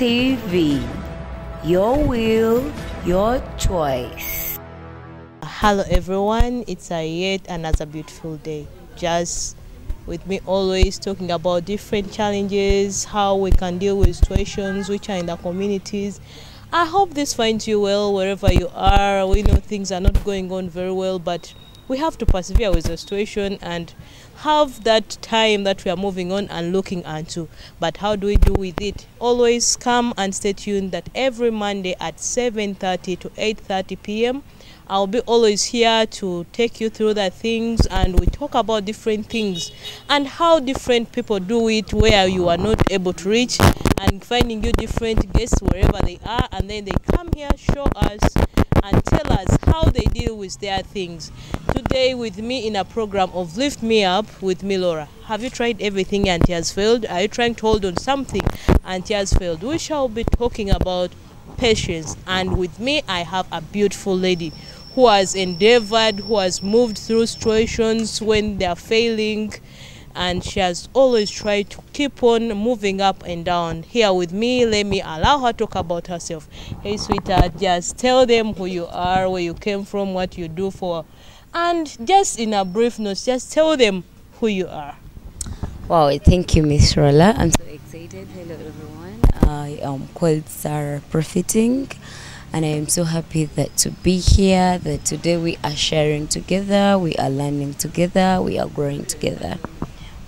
TV. Your will, your choice. Hello everyone, it's a yet another beautiful day. Just with me always talking about different challenges, how we can deal with situations which are in the communities. I hope this finds you well wherever you are. We know things are not going on very well, but we have to persevere with the situation and have that time that we are moving on and looking into. But how do we do with it? Always come and stay tuned that every Monday at 7.30 to 8.30 p.m. I'll be always here to take you through the things and we talk about different things and how different people do it where you are not able to reach and finding you different guests wherever they are and then they come here show us and tell us how they deal with their things. Today with me in a program of Lift Me Up with me Lorah. Have you tried everything and it has failed? Are you trying to hold on something and it has failed? We shall be talking about patience and with me I have a beautiful lady who has endeavored, who has moved through situations when they are failing, and she has always tried to keep on moving up and down. Here with me, let me allow her to talk about herself. Hey, sweetheart, just tell them who you are, where you came from, what you do for, and just in a brief note, just tell them who you are. Wow, thank you, Miss Rolla. I'm so excited. Hello, everyone. I am called Sarah Profiting and I am so happy that to be here, that today we are sharing together, we are learning together, we are growing together.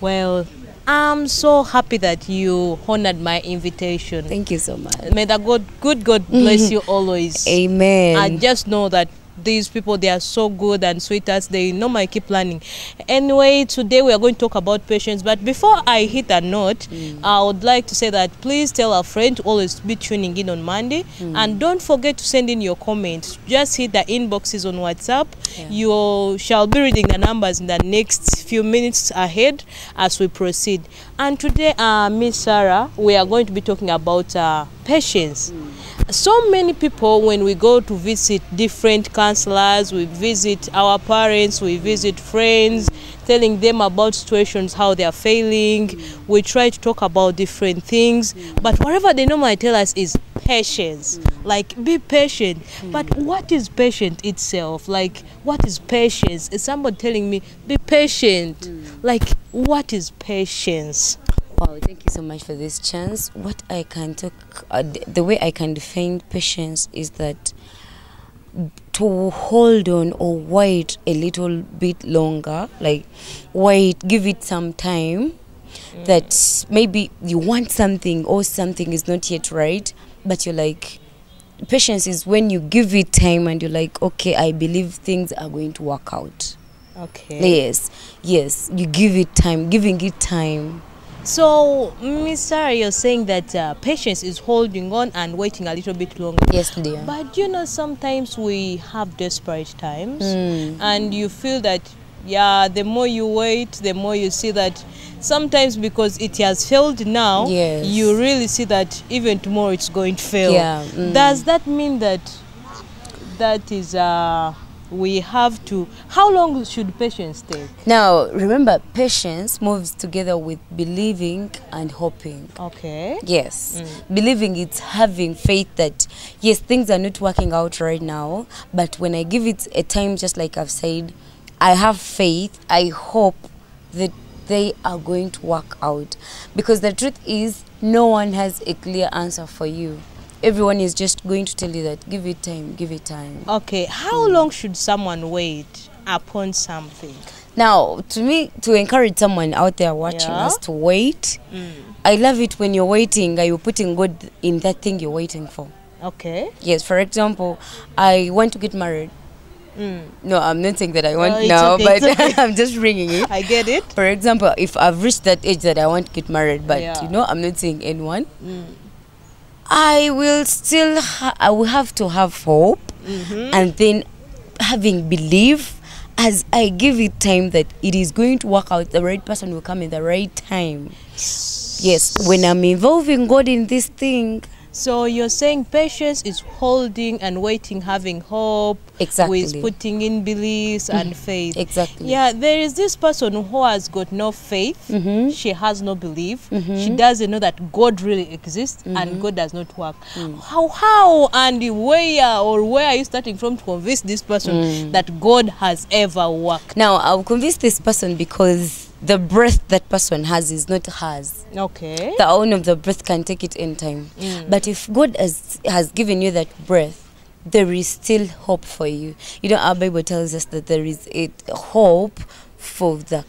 Well, I'm so happy that you honored my invitation. Thank you so much. May the God, good God bless you always. Amen. I just know that these people they are so good and sweethearts they normally keep learning anyway today we are going to talk about patience but before i hit a note mm. i would like to say that please tell a friend to always be tuning in on monday mm. and don't forget to send in your comments just hit the inboxes on whatsapp yeah. you shall be reading the numbers in the next few minutes ahead as we proceed and today uh, miss sarah we are going to be talking about uh, patience mm so many people when we go to visit different counselors we visit our parents we visit friends telling them about situations how they are failing. We try to talk about different things. But whatever they normally tell us is patience. Like be patient. But what is patient itself? Like what is patience? Is somebody telling me be patient. Like what is patience thank you so much for this chance. What I can talk, uh, the way I can define patience is that to hold on or wait a little bit longer, like wait, give it some time. Mm. That maybe you want something or something is not yet right, but you're like, patience is when you give it time and you're like, okay, I believe things are going to work out. Okay. Yes, yes, you give it time, giving it time so, Miss Sarah, you're saying that uh, patience is holding on and waiting a little bit longer. Yes, dear. But you know, sometimes we have desperate times, mm. and you feel that, yeah, the more you wait, the more you see that sometimes because it has failed now, yes. you really see that even tomorrow it's going to fail. Yeah. Mm. Does that mean that that is uh, we have to how long should patience take? Now remember patience moves together with believing and hoping. Okay. Yes. Mm. believing it's having faith that yes things are not working out right now but when i give it a time just like i've said i have faith i hope that they are going to work out. Because the truth is no one has a clear answer for you everyone is just going to tell you that give it time, give it time. Okay, how mm. long should someone wait upon something? Now, to me, to encourage someone out there watching yeah. us to wait, mm. I love it when you're waiting, are you putting God in that thing you're waiting for? Okay. Yes, for example, I want to get married. Mm. No, I'm not saying that I want oh, now, okay, but okay. I'm just bringing it. I get it. For example, if I've reached that age that I want to get married, but yeah. you know, I'm not saying anyone. Mm. I will still ha- I will have to have hope mm-hmm. and then having belief as I give it time that it is going to work out the right person will come in the right time yes when I'm involving God in this thing So you're saying patience is holding and waiting, having hope, Exactly. with putting in beliefs and faith. Exactly. Yeah, there is this person who has got no faith. Mm-hmm. She has no belief. Mm -hmm. She doesn't know that God really exists Mm-hmm. and God does not work. Mm. How how and where or where are you starting from to convince this person Mm. that God has ever worked? Now, I'll convince this person because the breath that person has is not hers. Okay. The owner of the breath can take it anytime. Mm. But if God has, has given you that breath, there is still hope for you. You know, our Bible tells us that there is a hope for the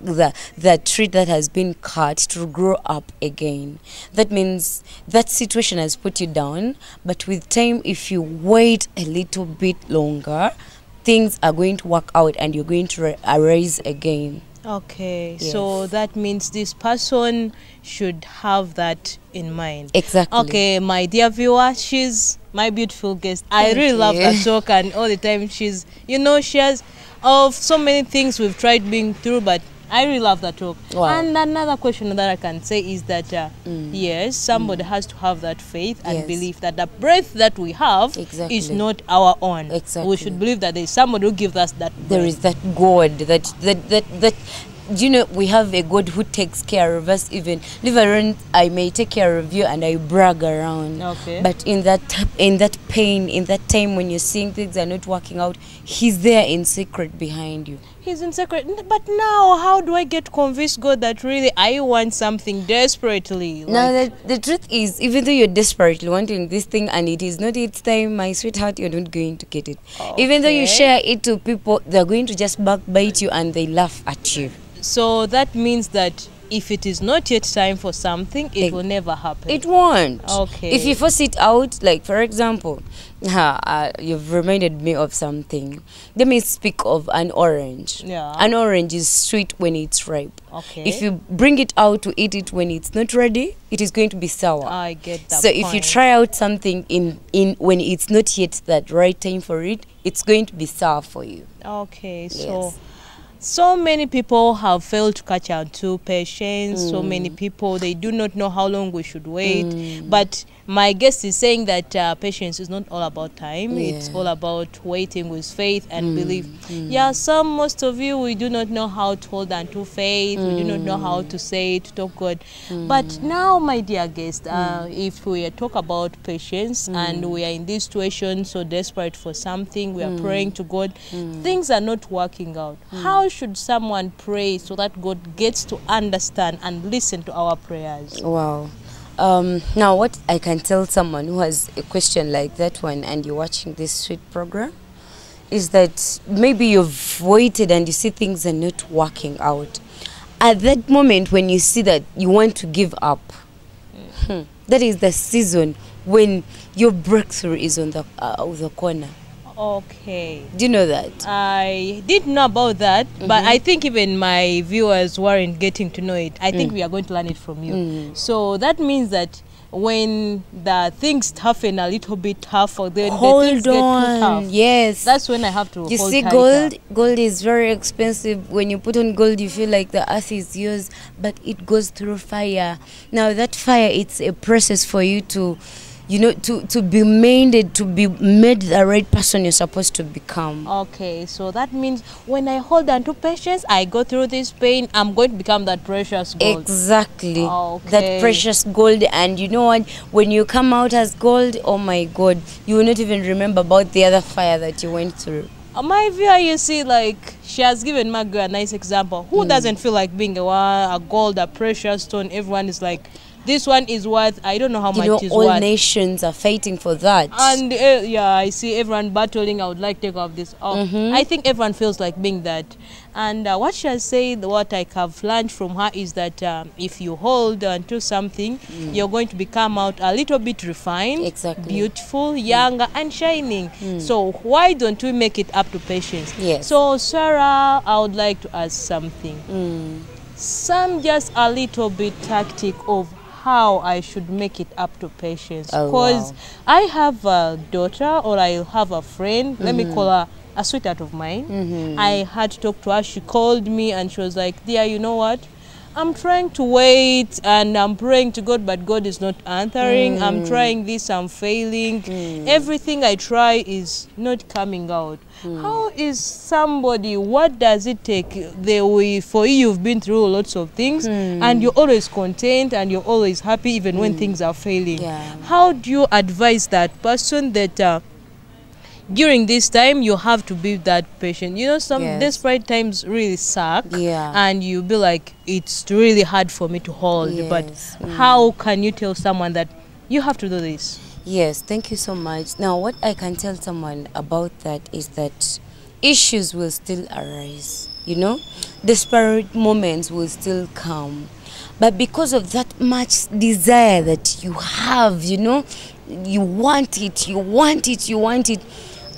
the the tree that has been cut to grow up again. That means that situation has put you down, but with time, if you wait a little bit longer, things are going to work out and you're going to arise again. Okay. So that means this person should have that in mind. Exactly. Okay, my dear viewer, she's my beautiful guest. I Thank really love you. her talk, and all the time she's, you know, she has of so many things we've tried being through, but I really love that talk. Wow. And another question that I can say is that uh, yes, somebody has to have that faith and Mm. Yes. believe that the breath that we have is not our own. We should believe that there is somebody who gives us that. there breath. is that God that that that that you know we have a God who takes care of us even Liverent I may take care of you and I brag around Okay. but in that in that pain in that time when you're seeing things are not working out he's there in secret behind you He's in secret. But now, how do I get convinced, God, that really I want something desperately? Like... now the, the truth is even though you're desperately wanting this thing and it is not its time my sweetheart you're not going to get it Okay. even though you share it to people they're going to just backbite you and they laugh at you so that means that if it is not yet time for something, it Ex- will never happen. It won't. Okay. If you force it out, like for example, uh, uh, you've reminded me of something. Let me speak of an orange. Yeah. An orange is sweet when it's ripe. Okay. If you bring it out to eat it when it's not ready, it is going to be sour. I get that. so if you try out something in in when it's not yet that right time for it, it's going to be sour for you. Okay, so Yes. So many people have failed to catch on to patience. So Mm. many people they do not know how long we should wait. But my guest is saying that uh, patience is not all about time. It's all about waiting with faith and mm, belief. Mm. Yeah, some most of you we do not know how to hold on to faith. We do not know how mm. to say it to talk God. But now, my dear guest, uh, if we talk about patience and we are in this situation so desperate for something, we are praying to God, things are not working out. How should someone pray so that God gets to understand and listen to our prayers? Wow. Um, now, what I can tell someone who has a question like that one and you're watching this sweet program is that maybe you've waited and you see things are not working out. At that moment, when you see that you want to give up, mm. hmm, that is the season when your breakthrough is on the, uh, the corner. Okay. Do you know that? I did know about that, but mm-hmm. I think even my viewers weren't getting to know it. I think mm. we are going to learn it from you. Mm. So that means that when the things toughen a little bit tougher, then the things Hold get too on. tough. Yes. That's when I have to. You hold see, tighter. gold, gold is very expensive. When you put on gold, you feel like the earth is yours, but it goes through fire. Now, that fire, it's a process for you to, you know, to, to be mended, to be made the right person you're supposed to become. Okay, so that means when I hold on to patience, I go through this pain, I'm going to become that precious gold. Exactly. Okay. That precious gold. And you know what? When you come out as gold, oh my God, you will not even remember about the other fire that you went through. Uh, my viewer, you see, like she has given Margo a nice example. Who doesn't feel like being a, a gold, a precious stone? Everyone is like, this one is worth. I don't know how You much know, is all worth. nations are fighting for that. and uh, yeah, I see everyone battling. I would like to take off this. Oh, Mm-hmm. I think everyone feels like being that. And uh, what she has said, what I have learned from her is that um, if you hold onto something, you're going to become out a little bit refined, Mm. Exactly. Mm. beautiful, younger, and shining. So why don't we make it up to patience? Yes. So Sarah, I would like to ask something. Mm. Some just a little bit tactic of how I should make it up to patients because Oh, Because wow. I have a daughter or I have a friend, let Mm-hmm. let me call her a sweetheart of mine. Mm -hmm. I had to talk to her. She called me and she was like, Dear, you know what? I'm trying to wait and I'm praying to God, but God is not answering. I'm mm. trying this, I'm failing. Mm. Everything I try is not coming out. Mm. How is somebody, what does it take? The way for you, you've been through lots of things and you're always content and you're always happy even when things are failing. Yeah. How do you advise that person that uh, during this time you have to be that patient you know some Yes. desperate times really suck Yeah. and you be like it's really hard for me to hold but mm. how can you tell someone that you have to do this Yes, thank you so much. Now, what I can tell someone about that is that issues will still arise, you know, desperate moments will still come. But because of that much desire that you have, you know, you want it, you want it, you want it.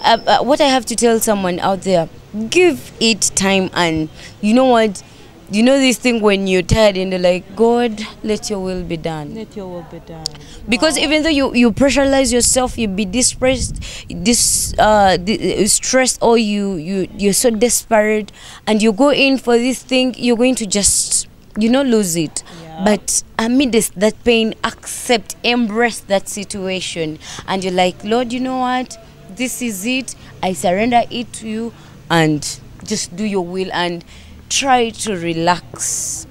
Uh, uh, what I have to tell someone out there, give it time, and you know what? You know this thing when you're tired and you're like, God, let your will be done. Let your will be done. Because even though you you pressurize yourself you be distressed this uh di- stressed or you you you're so desperate and you go in for this thing you're going to just you know lose it. Yeah. but amidst that pain accept embrace that situation. And you're like lord you know what this is it i surrender it to you and just do your will and try to relax.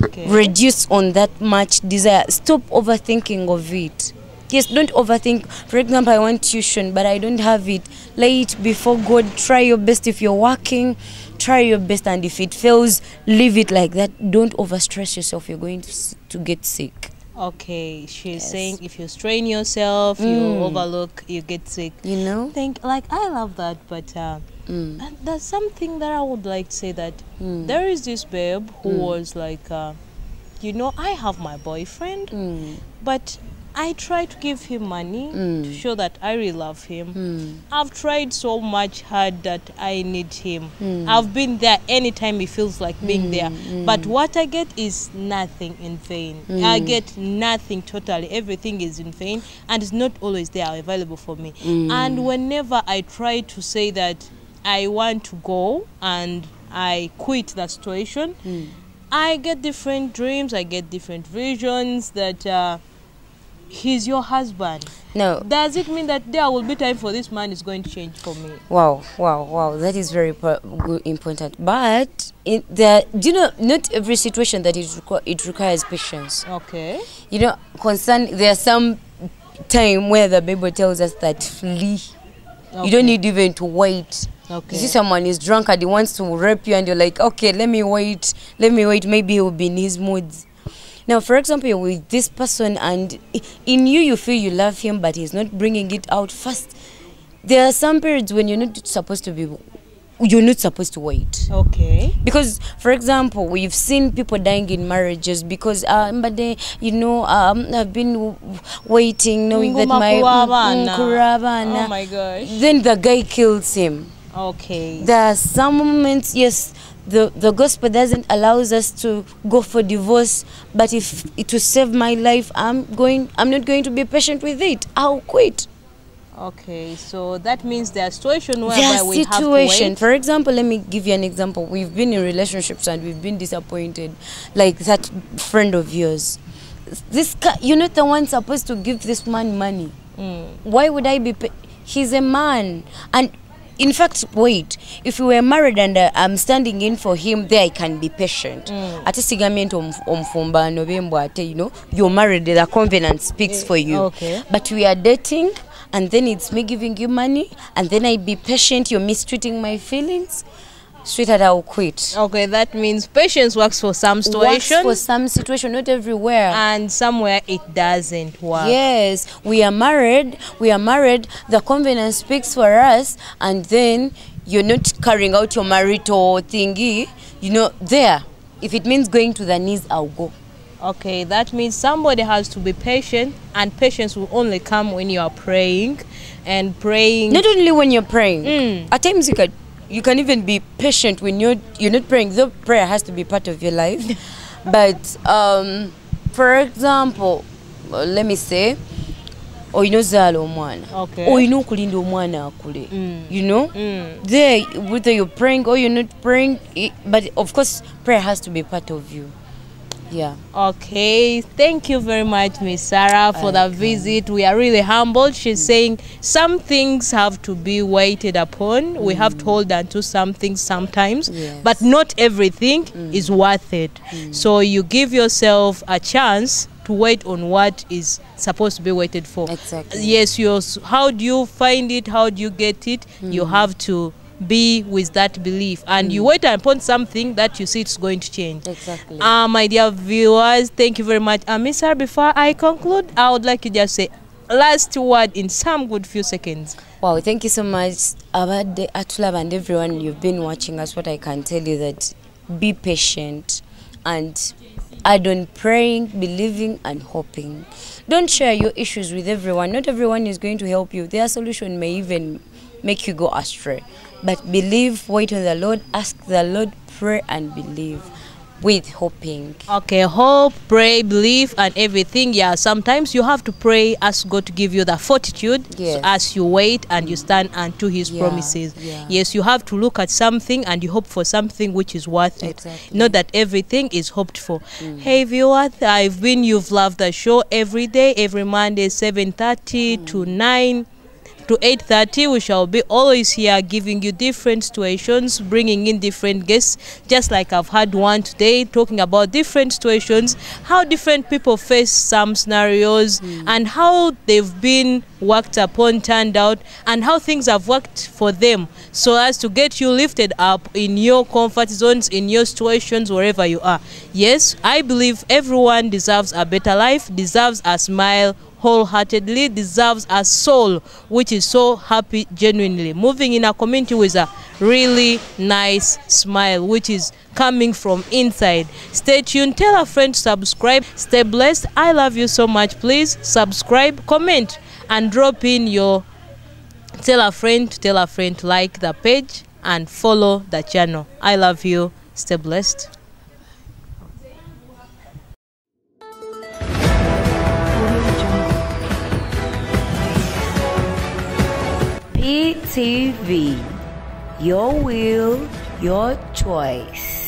Okay. Reduce on that much desire. Stop overthinking of it. Yes don't overthink. For example i want tuition but i don't have it. Lay it before god. Try your best. If you're working try your best. And if it fails leave it like that. Don't overstress yourself. You're going to, to get sick okay she's Yes. saying if you strain yourself you Mm. overlook you get sick you know think like i love that but uh, mm. And there's something that I would like to say that Mm. there is this babe who Mm. was like, uh, you know, I have my boyfriend, Mm. but I try to give him money to Mm. show that I really love him. Mm. I've tried so much hard that I need him. Mm. I've been there anytime he feels like being there. Mm, But mm. what I get is nothing in vain. I Mm. get nothing totally. Everything is in vain and it's not always there available for me. Mm. And whenever I try to say that I want to go and I quit that situation, Mm. I get different dreams, I get different visions that uh, he's your husband. no Does it mean that there will be time for this man is going to change for me? Wow, wow, wow! That is very important. But in the, do you know, not every situation that it, requ- it requires patience. Okay. You know, concern. there are some time where the Bible tells us that flee. You don't need even to wait. Okay. You see someone is drunk and he wants to rape you, and you're like, okay, let me wait, let me wait. Maybe he'll be in his moods. Now, for example, you're with this person, and in you, you feel you love him, but he's not bringing it out fast. There are some periods when you're not supposed to be, you're not supposed to wait. Okay. Because, for example, we've seen people dying in marriages because, uh, but they, you know, um, I've been waiting, knowing that my. Mm, kurabana. Oh my gosh. Then the guy kills him Okay. there are some moments yes the the gospel doesn't allow us to go for divorce but if it will save my life i'm going i'm not going to be patient with it i'll quit Okay. So that means there are situations there whereby are we have to wait. for example let me give you an example we've been in relationships and we've been disappointed like that friend of yours this you're not the one supposed to give this man money Mm. why would I be? He's a man, and in fact, wait. If we were married and uh, I'm standing in for him, there I can be patient. Ate sigamye nti omu- omufumbano bembwa ate, you know, you're married. The covenant speaks for you. okay. But we are dating, and then it's me giving you money, and then I be patient. You're mistreating my feelings. Sweetheart, I'll quit. Okay, that means patience works for some Works situations for some situation, not everywhere. and somewhere it doesn't work. Yes, we are married. We are married. The covenant speaks for us, and then you're not carrying out your marital thingy. You know, there. If it means going to the knees, I'll go. Okay, that means somebody has to be patient, and patience will only come when you are praying, and praying. Not only when you're praying. Mm. At times you can you can even be patient when you're you're not praying. Though prayer has to be part of your life. but um, for example, uh, let me say, olina ozaala omwana Okay. olina okulinda omwana akule Mm. you know Mm. there whether you're praying or you're not praying it, but of course prayer has to be part of you Yeah. Okay, thank you very much, Miss Sarah, for the visit. We are really humbled. She's mm. saying some things have to be waited upon. We have mm. to hold on to some things sometimes, Yes. but not everything mm. is worth it. So you give yourself a chance to wait on what is supposed to be waited for. Exactly. Yes, you. How do you find it? How do you get it? You have to be with that belief, and you wait upon something that you see it's going to change. Exactly. Uh, my dear viewers, thank you very much. Uh, Miss before I conclude, I would like to just say last word in some good few seconds. Wow, thank you so much, Abade, Atulab, and everyone you've been watching us. What I can tell you that be patient and add on praying, believing, and hoping. Don't share your issues with everyone. Not everyone is going to help you. Their solution may even make you go astray. But believe, wait on the Lord, ask the Lord, pray, and believe with hoping. Okay, hope, pray, believe, and everything. Yeah, sometimes you have to pray, ask God to give you the fortitude so Yes. as you wait and you stand unto His Yeah, promises. yeah. Yes, you have to look at something and you hope for something which is worth it. Not that everything is hoped for. Mm. Hey viewers, I've been you've loved the show every day, every Monday, seven thirty mm. to nine to 8.30 we shall be always here giving you different situations bringing in different guests. Just like i've had one today talking about different situations how different people face some scenarios hmm. and how they've been worked upon turned out and how things have worked for them so as to get you lifted up in your comfort zones in your situations wherever you are. Yes i believe everyone deserves a better life deserves a smile wholeheartedly deserves a soul which is so happy genuinely. Moving in a community with a really nice smile which is coming from inside. Stay tuned. Tell a friend subscribe. Stay blessed. I love you so much. Please subscribe comment and drop in your tell a friend tell a friend like the page and follow the channel. I love you. Stay blessed PTV. Your will, your choice.